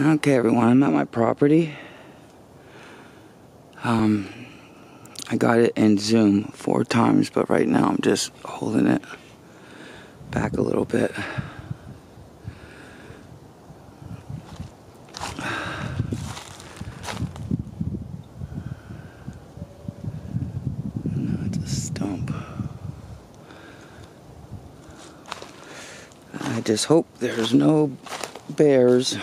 Okay, everyone, I'm at my property. Um, I got it in zoom four times, but right now I'm just holding it back a little bit. A stump. I just hope there's no bears.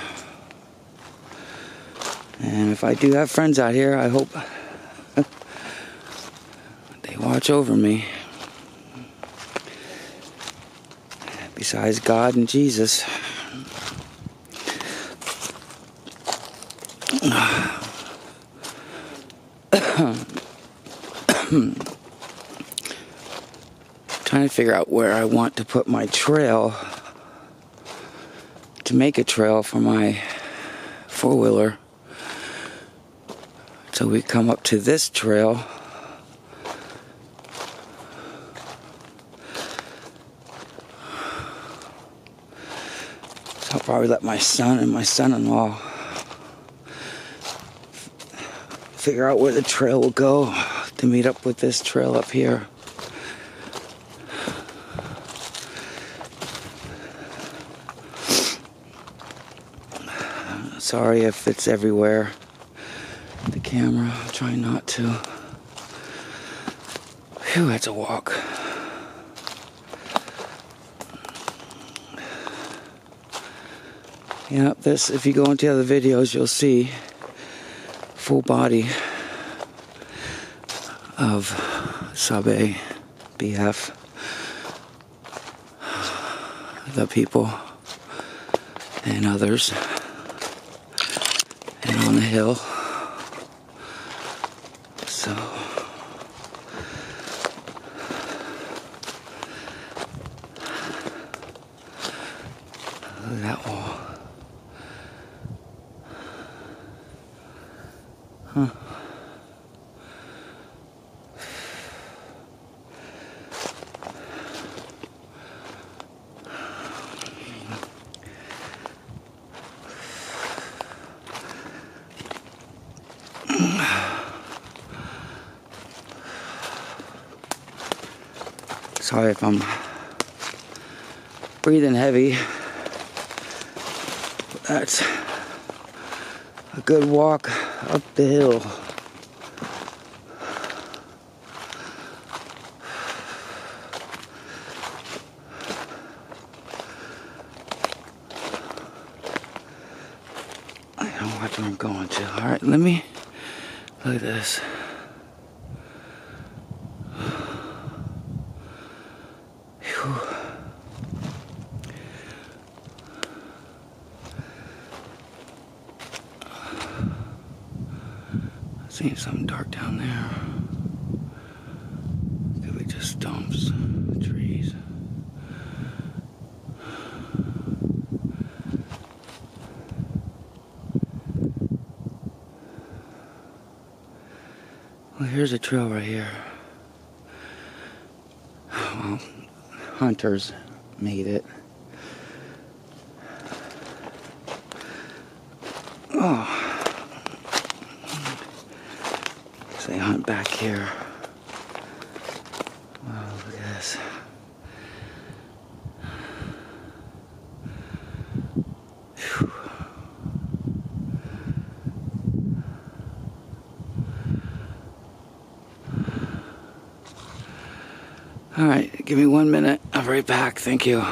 And if I do have friends out here, I hope they watch over me. Besides God and Jesus. Trying to figure out where I want to put my trail to make a trail for my four wheeler. So we come up to this trail. So I'll probably let my son and my son in law figure out where the trail will go to meet up with this trail up here. Sorry if it's everywhere. Camera, I'm trying not to. Phew, that's a walk. Yeah, this, if you go into other videos, you'll see full body of Sabe BF. The people and others. And on the hill. That wall. Huh. Sorry if I'm breathing heavy. That's a good walk up the hill. I don't know what I'm going to. Alright, let me look at this. Whew. Seeing something dark down there. Could be just stumps, trees. Well, here's a trail right here. Well, hunters made it. Oh. They hunt back here. Wow, look at this. All right, give me one minute. I'll be right back. Thank you.